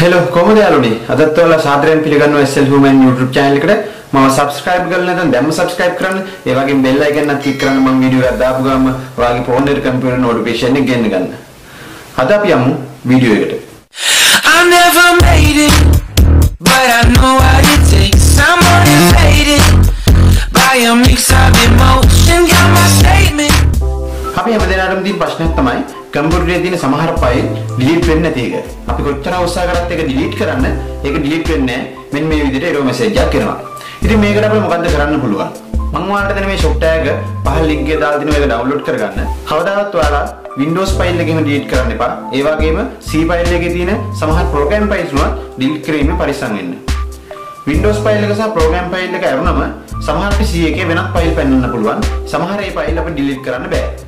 Hello කොහොමද යාළුවනේ අදත් ඔයාලා සාදරයෙන් පිළිගන්නවා SL Human YouTube channel එකට මම subscribe කරලා නැත්නම් දැම්ම subscribe කරන්න ඒ වගේම bell icon එකත් click කරන්න මම වීඩියෝ එකක් දාපු ගමන් ඔයාගේ phone එකට computer notification එක ගෙන්න ගන්න. අද අපි යමු වීඩියෝ එකට. අපි හැමදේනාටම තියෙන ප්‍රශ්නයක් තමයි කම්පියුටරේ තියෙන සමහර ෆයිල් ඩිලීට් වෙන්නේ නැති එක. අපි කොච්චර උත්සාහ කරත් ඒක ඩිලීට් කරන්න ඒක ඩිලීට් වෙන්නේ නැහැ. මෙන්න මේ විදිහට error message එකක් එනවා. ඉතින් මේකට අපිට මොකද්ද කරන්න පුළුවන්? මම ඔයාලට දෙන මේ shop tag පහළ link එක දාලා දෙනවා ඒක download කරගන්න. කවදාවත් ඔයාලා Windows file එකේම delete කරන්න එපා. ඒ වගේම C file එකේ තියෙන සමහර program files උනත් delete කිරීමෙන් පරිස්සම් වෙන්න. Windows file එක සහ program file එක අරුණම සමහර PC එකේ වෙනත් file පෙන්වන්න පුළුවන්. සමහර ඒ file අපිට delete කරන්න බෑ.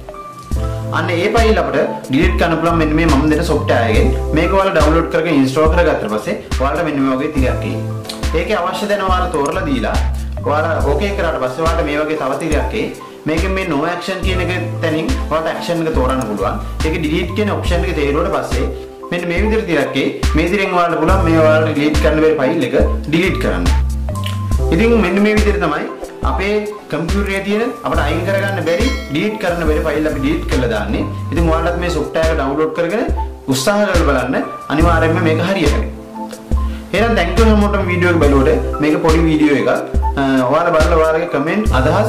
අන්න ඒ ෆයිල් අපිට ඩිලීට් කරන්න පුළුවන් මෙන්න මේ මම දෙන software එකෙන් මේක ඔයාලා download කරගෙන install කරගත්තට පස්සේ ඔයාලට මෙන්න මේ වගේ තිරයක් එයි. ඒකේ අවශ්‍ය දේ ඔයාලා තෝරලා දීලා ඔයාලා okay කරාට පස්සේ ඔයාලට මේ වගේ තව තිරයක් එයි. මේකෙන් මේ no action කියන එක තැනින් ඔයාලට action එක තෝරන්න පුළුවන්. ඒක delete කියන option එක තේරුවට පස්සේ මෙන්න මේ විදිහට තිරයක් එයි. මේ තිරෙන් ඔයාලට පුළුවන් මේ ඔයාලට delete කරන්න බැරි ෆයිල් එක delete කරන්න. ඉතින් මෙන්න මේ විදිහට තමයි අපේ කම්පියුටරේ තියෙන අපිට අයින් කරගන්න බැරි ඩිලීට් කරන්න බැරි ෆයිල් අපි ඩිලීට් කරලා දාන්නේ. ඉතින් ඔයාලත් මේ software එක download කරගෙන උත්සාහ කරලා බලන්න අනිවාර්යයෙන්ම මේක හරියට. එහෙනම් thank you හැමෝටම වීඩියෝ එක බලුවට මේක පොඩි වීඩියෝ එකක්. ඔයාලා බලලා ඔයාලගේ කමෙන්ට් අදහස්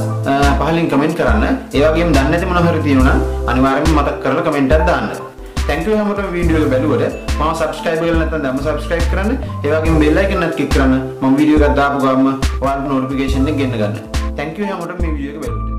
පහලින් කමෙන්ට් කරන්න. ඒ වගේම දන්නේ නැති මොනවා හරි තියෙනවා නම් අනිවාර්යයෙන්ම මතක් කරලා කමෙන්ට් එකක් දාන්න. thank you හැමෝටම වීඩියෝ එක බැලුවට මම subscribe කරලා නැත්නම් දැම්ම subscribe කරන්න. ඒ වගේම bell icon එකත් click කරන්න. මම වීඩියෝ එකක් දාපු ගමන් ඔයාලට notification එක ගෙන්න ගන්න. Thank you හැමෝටම මේ වීඩියෝ එක බැලුවට.